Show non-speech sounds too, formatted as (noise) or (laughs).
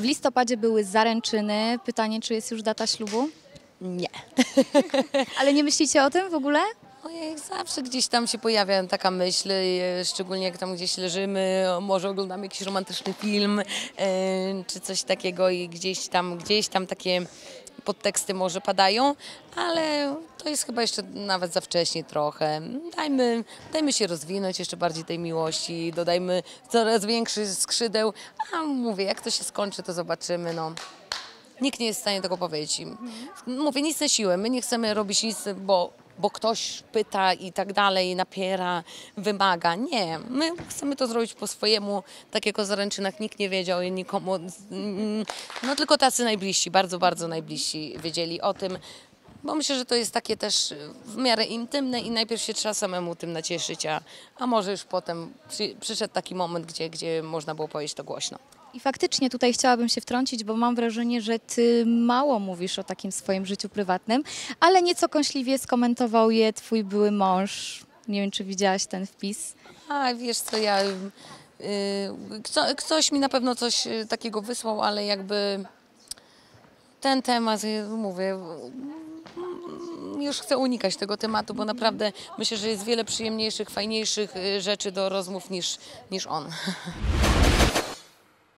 W listopadzie były zaręczyny. Pytanie, czy jest już data ślubu? Nie. (laughs) Ale nie myślicie o tym w ogóle? Ojej, zawsze gdzieś tam się pojawia taka myśl, e, szczególnie jak tam gdzieś leżymy, może oglądamy jakiś romantyczny film e, czy coś takiego i gdzieś tam, gdzieś tam takie podteksty może padają, ale to jest chyba jeszcze nawet za wcześnie trochę. Dajmy, dajmy się rozwinąć jeszcze bardziej tej miłości, dodajmy coraz większy skrzydeł, a mówię, jak to się skończy, to zobaczymy, no. Nikt nie jest w stanie tego powiedzieć. Mówię, nic na siłę. My nie chcemy robić nic, bo, bo ktoś pyta i tak dalej, napiera, wymaga. Nie, my chcemy to zrobić po swojemu, tak jak o zaręczynach nikt nie wiedział i nikomu, no tylko tacy najbliżsi, bardzo, bardzo najbliżsi wiedzieli o tym. Bo myślę, że to jest takie też w miarę intymne i najpierw się trzeba samemu tym nacieszyć, a, a może już potem przy, przyszedł taki moment, gdzie, gdzie można było powiedzieć to głośno. I faktycznie tutaj chciałabym się wtrącić, bo mam wrażenie, że ty mało mówisz o takim swoim życiu prywatnym, ale nieco kąśliwie skomentował je twój były mąż. Nie wiem, czy widziałaś ten wpis. A wiesz co, ja. y, kto, ktoś mi na pewno coś y, takiego wysłał, ale jakby ten temat, y, mówię, już chcę unikać tego tematu, bo naprawdę myślę, że jest wiele przyjemniejszych, fajniejszych y, rzeczy do rozmów niż, niż on. (laughs)